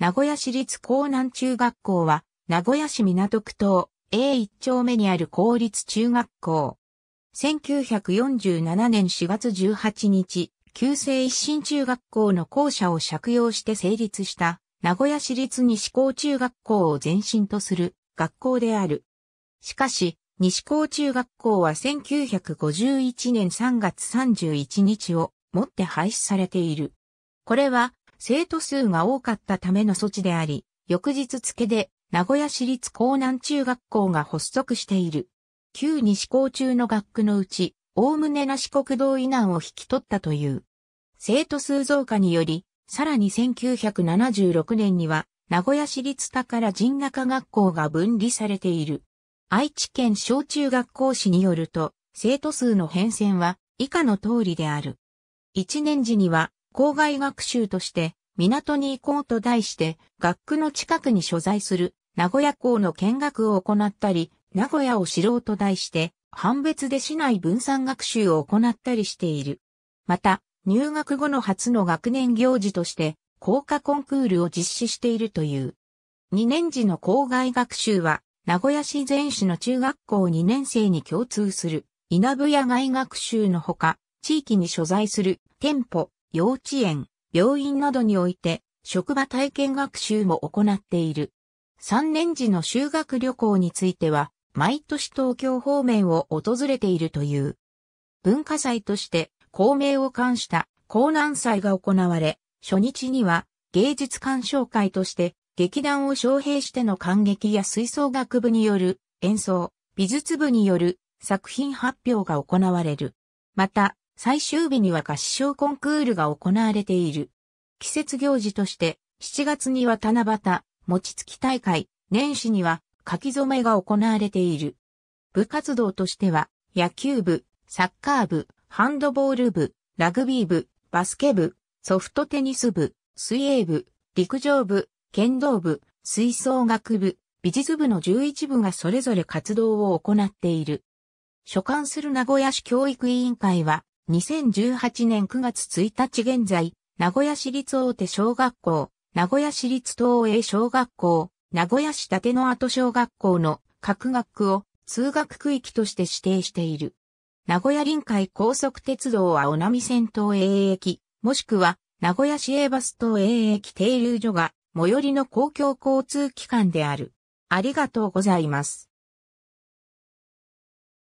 名古屋市立江南中学校は、名古屋市港区東 A1 丁目にある公立中学校。1947年4月18日、旧制一新中学校の校舎を借用して成立した名古屋市立西高中学校を前身とする学校である。しかし、西高中学校は1951年3月31日をもって廃止されている。これは生徒数が多かったための措置であり、翌日付で名古屋市立江南中学校が発足している。旧西高中の学区のうち、おおむねなし国道以南を引き取ったという。生徒数増加により、さらに1976年には、名古屋市立宝神中学校が分離されている。愛知県小中学校史によると、生徒数の変遷は以下の通りである。一年時には、校外学習として、港に行こうと題して、学区の近くに所在する名古屋港の見学を行ったり、名古屋を知ろうと題して、判別で市内分散学習を行ったりしている。また、入学後の初の学年行事として、校歌コンクールを実施しているという。2年時の校外学習は、名古屋市全市の中学校2年生に共通する、稲部屋外学習のほか、地域に所在する店舗、幼稚園、病院などにおいて、職場体験学習も行っている。3年時の修学旅行については、毎年東京方面を訪れているという。文化祭として公明を冠した江南祭が行われ、初日には芸術鑑賞会として劇団を招聘しての感激や吹奏楽部による演奏、美術部による作品発表が行われる。また、最終日には合唱コンクールが行われている。季節行事として、7月には七夕、餅つき大会、年始には書き初めが行われている。部活動としては、野球部、サッカー部、ハンドボール部、ラグビー部、バスケ部、ソフトテニス部、水泳部、陸上部、剣道部、吹奏楽部、美術部の11部がそれぞれ活動を行っている。所管する名古屋市教育委員会は、2018年9月1日現在、名古屋市立大手小学校、名古屋市立東映小学校、名古屋市立の後小学校の各学区を通学区域として指定している。名古屋臨海高速鉄道は小波線東映駅、もしくは名古屋市営バス東映駅停留所が最寄りの公共交通機関である。ありがとうございます。